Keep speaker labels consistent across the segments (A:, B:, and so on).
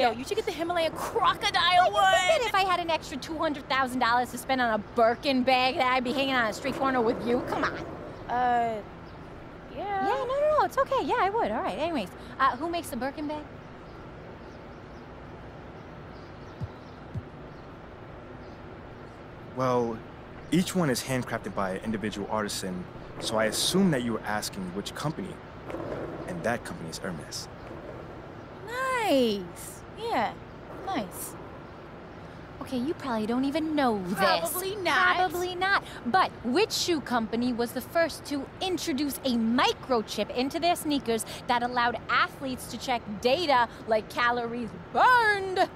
A: Yo, you should get the Himalayan crocodile one.
B: Bet if I had an extra $200,000 to spend on a Birkin bag that I'd be hanging on a street corner with you. Come on.
A: Uh, yeah.
B: Yeah, no, no, no. It's okay. Yeah, I would. All right. Anyways, uh, who makes the Birkin bag?
C: Well, each one is handcrafted by an individual artisan, so I assume that you were asking which company. And that company is Hermes.
A: Nice. Yeah, nice.
B: Okay, you probably don't even know this.
A: Probably not.
B: Probably not. But which shoe company was the first to introduce a microchip into their sneakers that allowed athletes to check data like calories burned?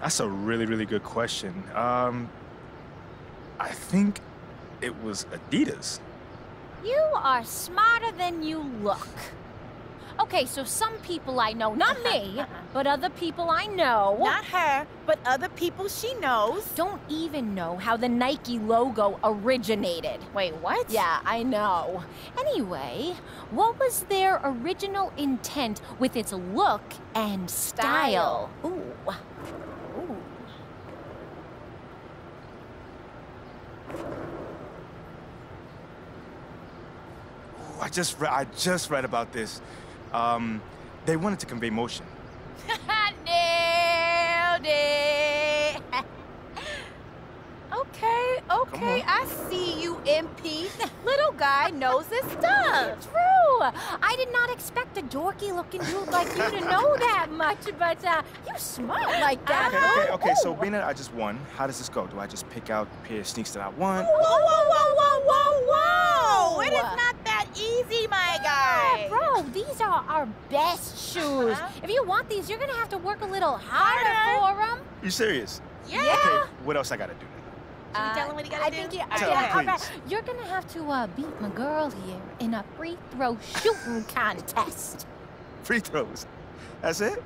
C: That's a really, really good question. Um, I think it was Adidas.
B: You are smarter than you look. Okay, so some people I know, not uh-huh, me, uh-huh. but other people I know,
A: Not her, but other people she knows.
B: don't even know how the Nike logo originated.
A: Wait, what?
B: Yeah, I know. Anyway, what was their original intent with its look and style? Ooh.
A: Ooh.
C: Ooh, I just re- I just read about this. Um, they wanted to convey motion.
A: Nailed it. okay, okay. I see you, MP. Little guy knows his stuff.
B: True. I did not expect a dorky looking dude like you to know that much, but uh, you smart like that.
C: Okay, okay, okay. So
B: Ooh.
C: being that I just won, how does this go? Do I just pick out a pair of sneaks that I want?
A: Whoa, whoa, whoa, whoa, whoa, whoa! It is not that easy, my
B: Yeah,
A: guy.
B: bro, these are our best shoes.
A: Uh-huh.
B: If you want these, you're gonna have to work a little harder,
A: Harder.
B: for them.
C: You serious?
A: Yeah.
C: Okay. What else I gotta do?
A: Should we tell him what he gotta
B: I
A: do?
B: think you,
A: All
C: Tell
B: yeah,
C: him,
B: all right.
C: please.
B: You're gonna have to uh, beat my girl here in a free throw shooting contest.
C: Free throws. That's it?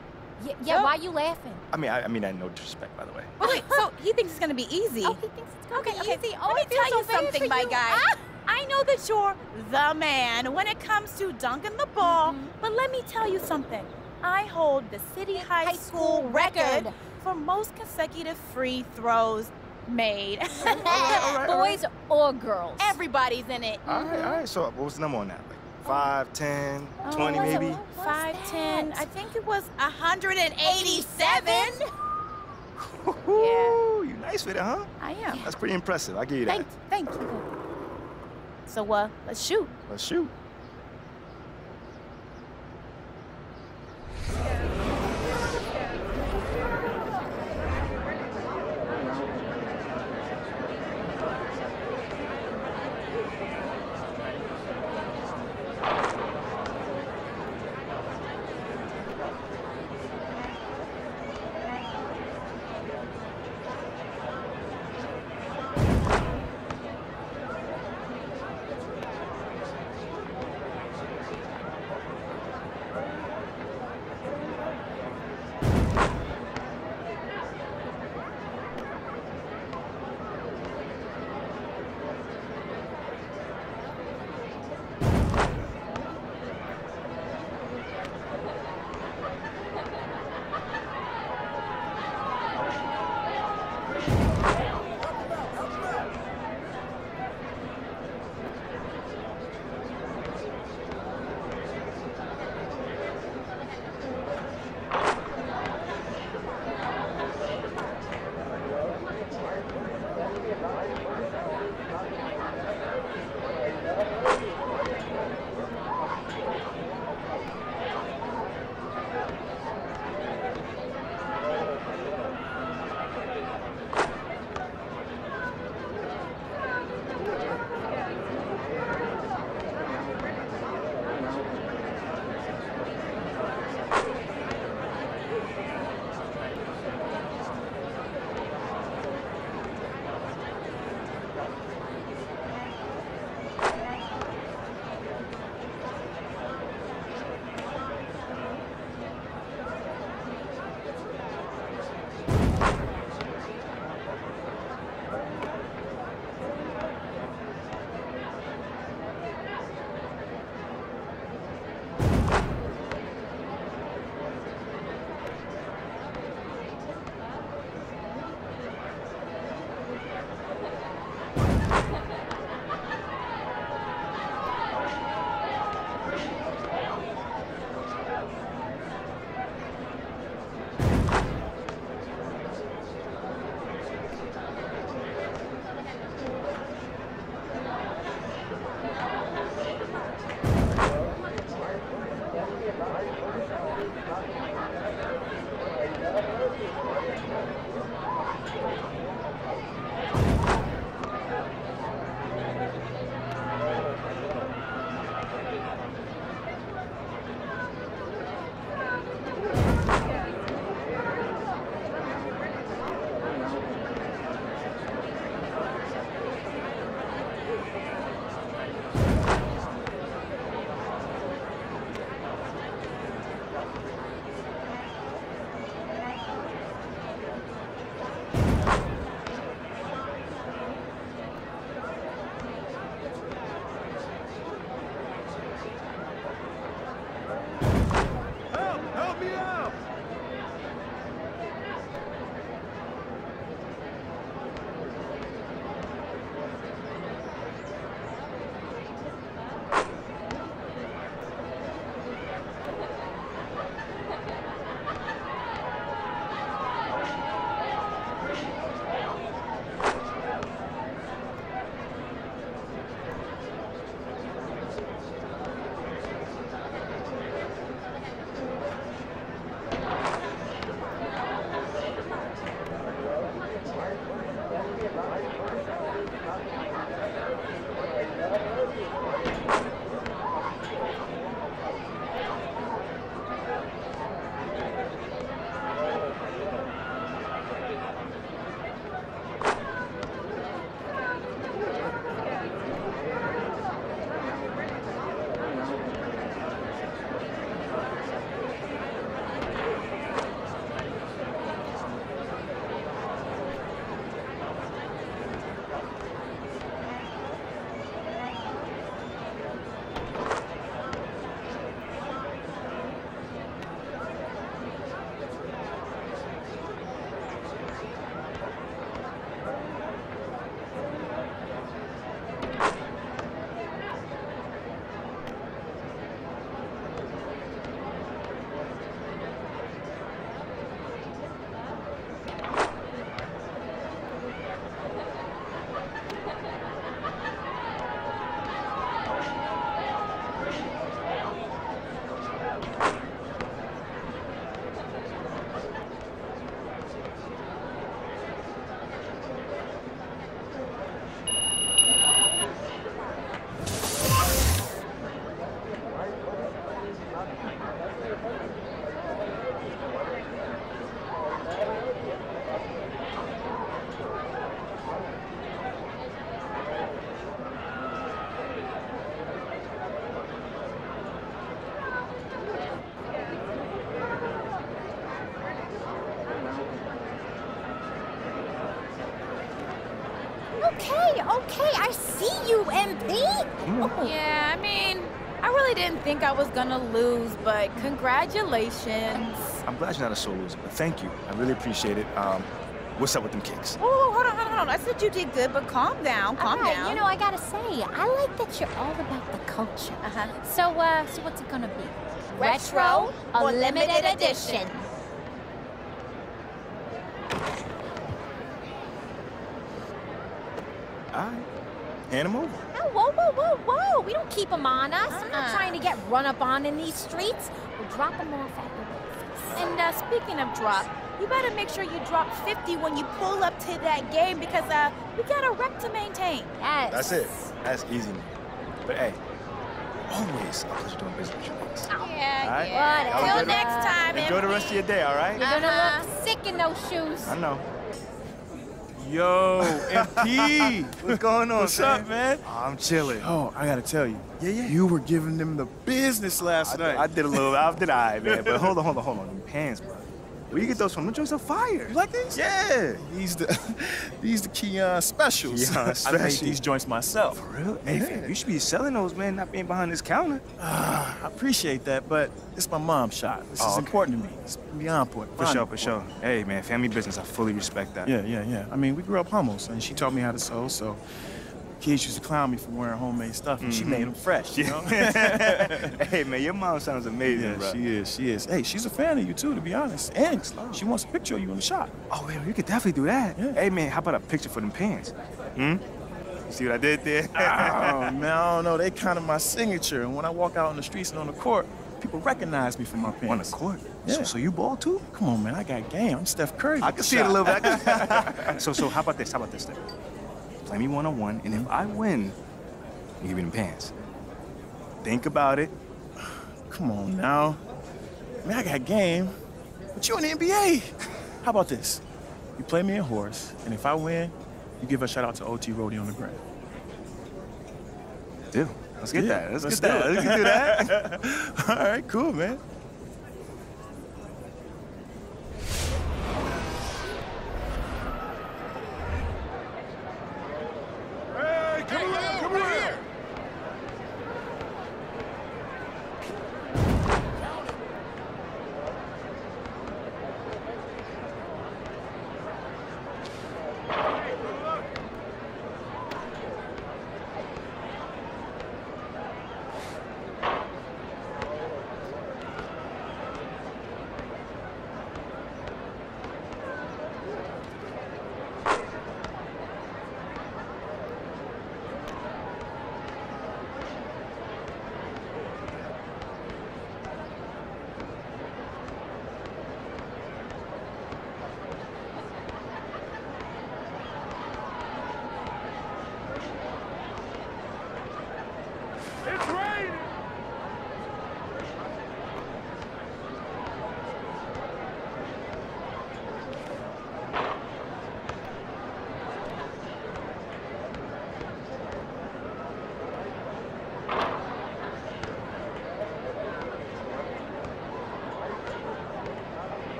B: Yeah, yeah
A: Yep.
B: why you laughing?
C: I mean, I, I mean I in no disrespect, by the way.
A: Wait, wait, so he thinks it's gonna be easy.
B: Oh, he thinks it's gonna
A: Okay,
B: be
A: okay.
B: easy. Oh,
A: Let me tell
B: so
A: you something, my
B: you.
A: guy. I know that you're the man when it comes to dunking the ball,
B: Mhm.
A: but let me tell you something. I hold the city high,
B: High
A: school
B: school
A: record
B: record.
A: for most consecutive free throws made.
B: Boys or girls?
A: Everybody's in it.
C: All right, all right. So what was the number on that? Like five, ten,
A: Oh,
C: twenty,
A: what's it-
C: maybe?
B: what was
A: Five, ten.
B: that?
A: I think it was 187.
C: Woo-hoo, You nice with it, huh?
A: I am.
C: That's pretty impressive. I'll give you that.
A: Thank, thank you. So, uh, let's shoot.
C: Let's shoot.
B: Okay,
A: Yeah, I mean, I really didn't think I was gonna lose, but congratulations.
C: I'm glad you're not a sole loser, but thank you. I really appreciate it. Um, what's up with them kicks?
A: Oh, hold on, hold on, hold on. I said you did good, but calm down, calm
B: All right,
A: down.
B: You know, I gotta say, I like that you're all about the culture.
A: Uh-huh.
B: So, uh, so what's it gonna be?
A: Retro or limited edition?
C: All right. Hand them over.
B: Oh, whoa, whoa, whoa, whoa! We don't keep them on us. I'm not
A: Uh-uh.
B: trying to get run up on in these streets. We'll drop them off at your office.
A: And uh, speaking of drop, you better make sure you drop 50 when you pull up to that game because uh, we got a rep to maintain.
B: Yes.
C: That's it. That's easy, man. But hey, always a pleasure doing business with you guys.
A: Yeah,
C: All right.
A: yeah.
B: Whatever.
A: Till next time,
C: Enjoy the rest of your day, all right?
B: You're gonna
A: Uh-huh.
B: look sick in those shoes.
C: I know.
D: Yo, MP.
C: What's going on,
D: What's up, man?
C: Oh, I'm chilling.
D: Oh, I gotta tell you.
C: Yeah, yeah.
D: You were giving them the business last
C: I,
D: night.
C: I did a little. I did I, man. But hold on, hold on, hold on. Them pants, bro. Where you get those from? Them joints are fire.
D: You like these?
C: Yeah.
D: These the these the Keon specials. I made these joints myself.
C: For real? Hey,
D: Yeah.
C: fam, you should be selling those, man, not being behind this counter.
D: Ah, I appreciate that, but it's my mom's shop. This
C: Oh,
D: is
C: okay.
D: important to me. It's beyond important.
C: For sure, for sure. Hey, man, family business. I fully respect that.
D: Yeah, yeah, yeah. I mean, we grew up hummus, and she taught me how to sew. So kids used to clown me for wearing homemade stuff, and she
C: Mhm.
D: made them fresh. You know?
C: hey, man, your mom sounds amazing,
D: yeah,
C: bro.
D: she is. She is. Hey, she's a fan of you too, to be honest. And she wants a picture of you in the shop.
C: Oh, man, you could definitely do that.
D: Yeah.
C: Hey, man, how about a picture for them pants? Hmm? You see what I did there?
D: oh man, I don't know. They kind of my signature. And when I walk out on the streets and on the court, people recognize me for my pants.
C: On the court?
D: Yeah.
C: So, so you ball too?
D: Come on, man. I got game. I'm Steph Curry.
C: I can see it a little bit. So, so how about this? How about this then? Play me one on one, and if I win, you give me them pants. Think about it.
D: Come on now. Man, I got game. But you in the NBA. How about this? You play me a horse, and if I win, you give a shout out to OT Rody on the ground.
C: Deal. Let's get
D: Yeah,
C: that. Let's,
D: let's
C: get that.
D: it.
C: Let's do that.
D: All right, cool, man.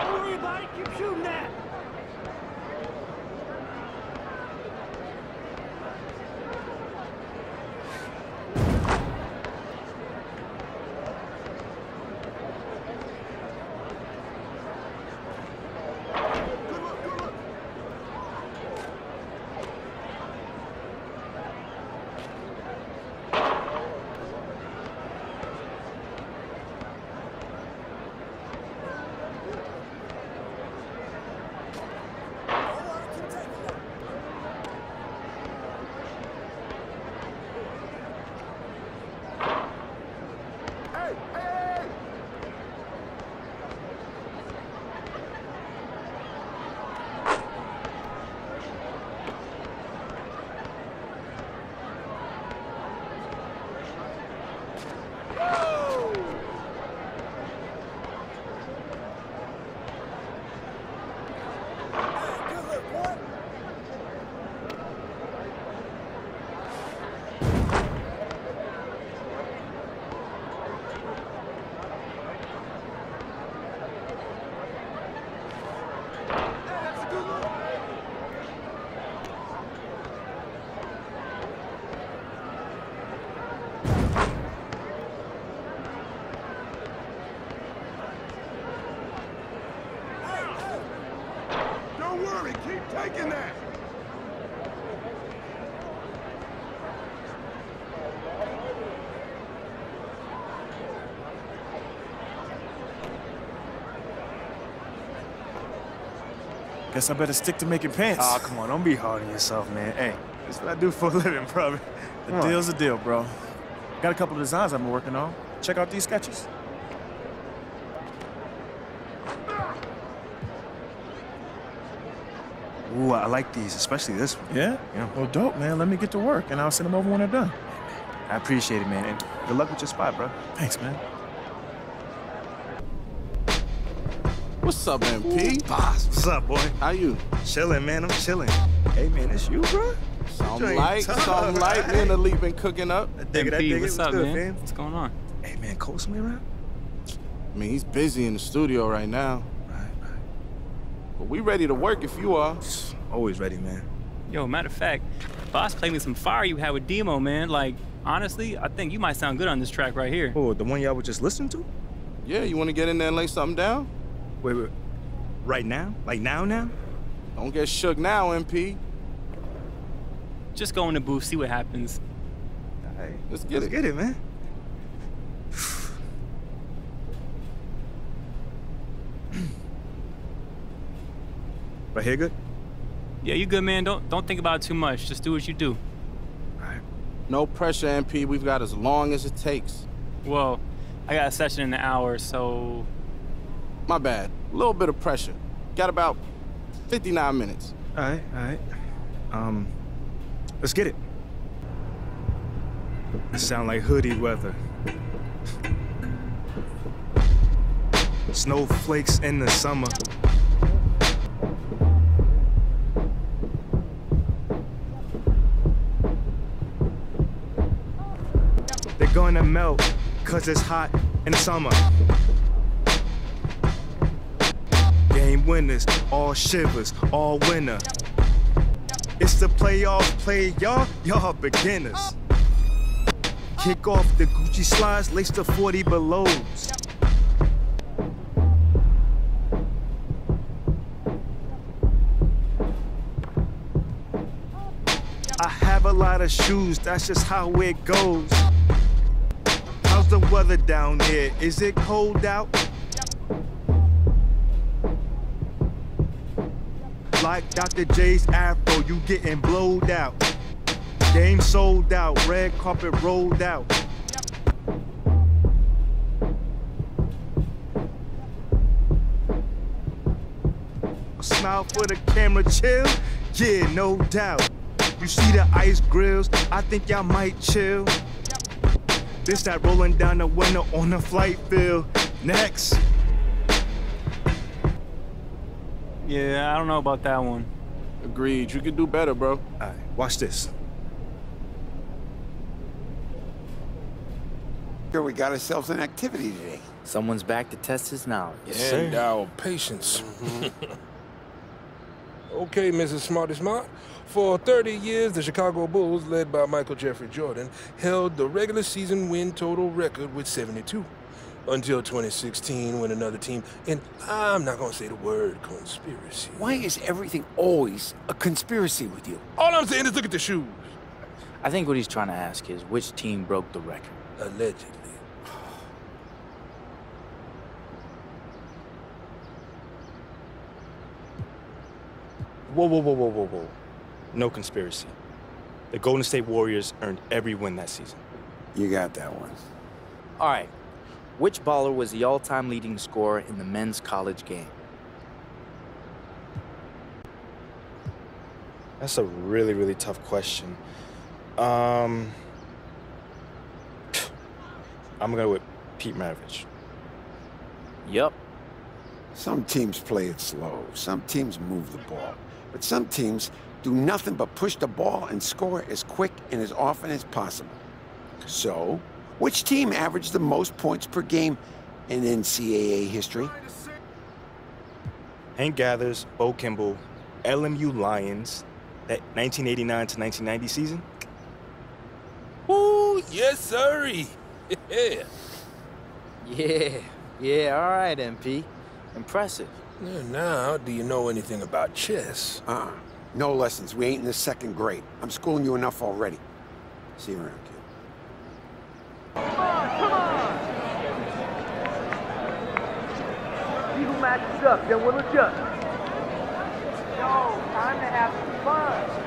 E: Don't worry about it. Keep shooting that.
D: Guess I better stick to making pants.
C: Oh, come on, don't be hard on yourself, man. Hey, that's what I do for a living, brother.
D: the
C: Come on.
D: deal's a deal, bro. Got a couple of designs I've been working on. Check out these sketches.
C: Ooh, I like these, especially this one.
D: Yeah?
C: Yeah.
D: Well, dope, man. Let me get to work, and I'll send them over when they're done.
C: I appreciate it, man. And good luck with your spot, bro.
D: Thanks, man.
F: What's up, MP?
C: Boss, what's up, boy?
F: How you?
C: Chilling, man. I'm chilling. Hey, man, it's you, bro?
F: Something
C: Joint
F: light,
C: tough,
F: something light. Me and the lead been cooking up.
C: I dig it, I dig
G: MP, what's up,
C: good,
G: man?
C: fam?
G: What's going on?
C: Hey, man, Cole me around?
F: I mean, he's busy in the studio right now.
C: Right, right.
F: But we ready to work if you are.
C: Always ready, man.
G: Yo, matter of fact, Boss played me some fire you had with Demo, man. Like, honestly, I think you might sound good on this track right here.
C: Oh, the one y'all were just listening to?
F: Yeah, you want to get in there and lay something down?
C: Wait, wait. Right now? Like now, now?
F: Don't get shook now, MP.
G: Just go in the booth, see what happens.
C: Hey,
F: Let's get
C: let's
F: it.
C: get it, man. right here, good?
G: Yeah, you good, man. Don't don't think about it too much. Just do what you do.
C: All right.
F: No pressure, MP. We've got as long as it takes.
G: Well, I got a session in an hour, so
F: My bad. A little bit of pressure. Got about 59 minutes.
C: All right, all right. Um, let's get it. Sound like hoodie weather. Snowflakes in the summer. They're gonna melt, cause it's hot in the summer. Game winners, all shivers, all winner. It's the playoffs, play y'all, y'all beginners. Kick off the Gucci slides, lace the 40 belows. I have a lot of shoes, that's just how it goes. How's the weather down here? Is it cold out? Like Dr. J's afro, you getting blowed out. Game sold out, red carpet rolled out. A smile for the camera, chill? Yeah, no doubt. You see the ice grills, I think y'all might chill. This that rolling down the window on the flight bill. Next.
G: Yeah, I don't know about that one.
F: Agreed. You could do better, bro.
C: Alright, watch this.
H: Sure, we got ourselves an activity today.
I: Someone's back to test his knowledge.
E: and our patience. Mm-hmm. okay, Mrs. Smarty Smart. For 30 years, the Chicago Bulls, led by Michael Jeffrey Jordan, held the regular season win total record with 72. Until 2016, when another team, and I'm not gonna say the word conspiracy.
H: Why is everything always a conspiracy with you?
E: All I'm saying is look at the shoes.
I: I think what he's trying to ask is which team broke the record.
E: Allegedly.
C: Whoa, whoa, whoa, whoa, whoa, whoa. No conspiracy. The Golden State Warriors earned every win that season.
H: You got that one.
I: All right. Which baller was the all-time leading scorer in the men's college game?
C: That's a really, really tough question. Um, I'm gonna go with Pete Maravich.
I: Yup.
H: Some teams play it slow. Some teams move the ball. But some teams do nothing but push the ball and score as quick and as often as possible. So, which team averaged the most points per game in NCAA history?
C: Hank Gathers, Bo Kimble, LMU Lions, that 1989 to 1990 season.
E: Ooh, yes, sirree. Yeah.
I: Yeah. Yeah, all right, MP. Impressive.
E: Yeah, Now, do you know anything about chess?
H: Uh-uh. No lessons. We ain't in the second grade. I'm schooling you enough already. See you around, kid.
J: See who matches up, then we'll adjust.
K: Check ball, check.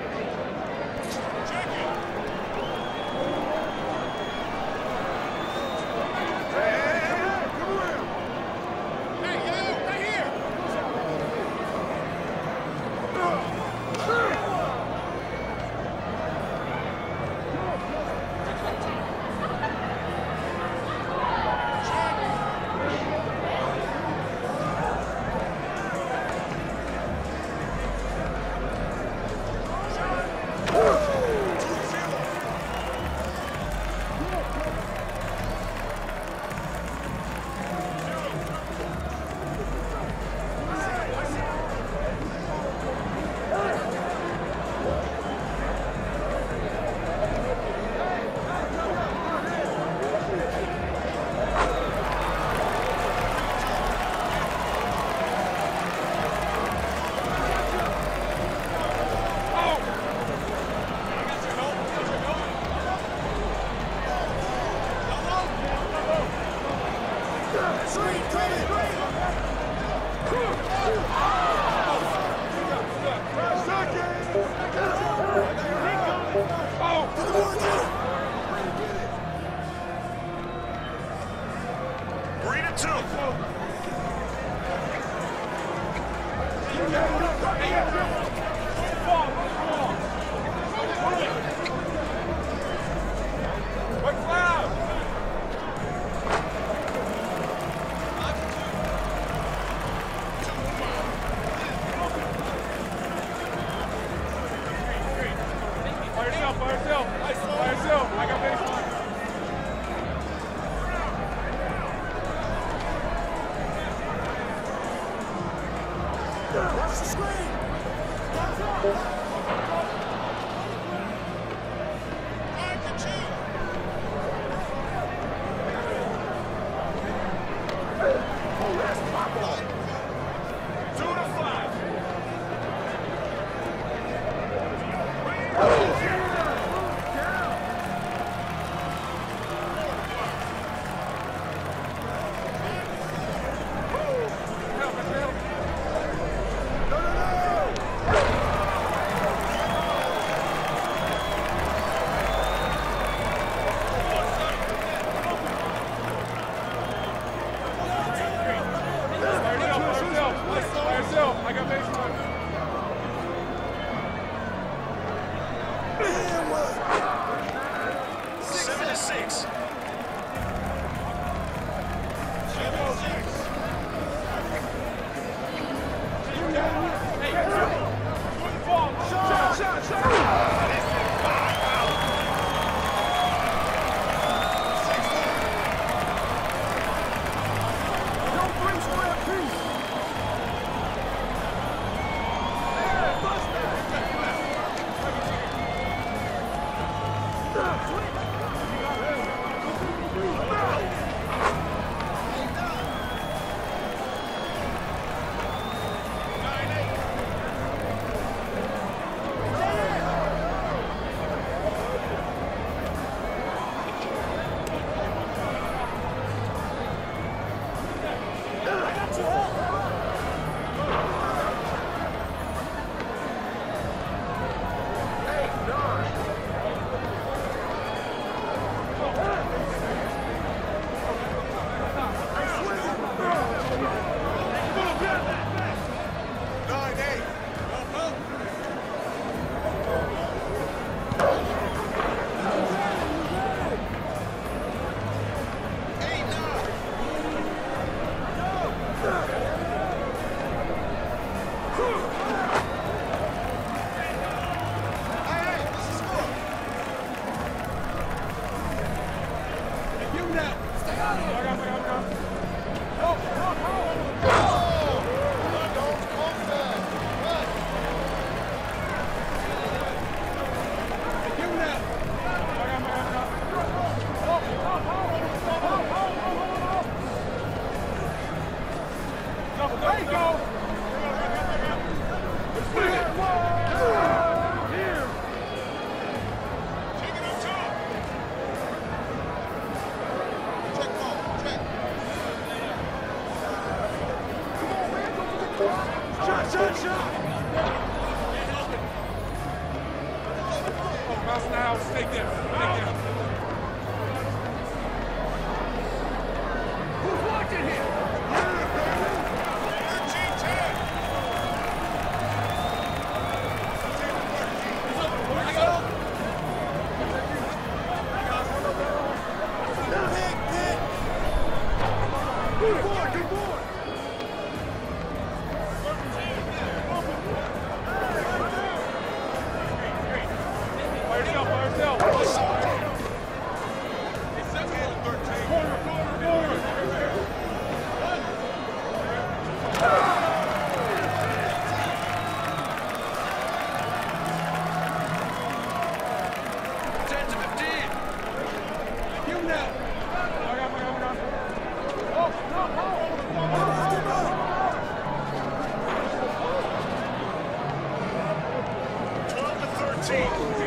K: Twelve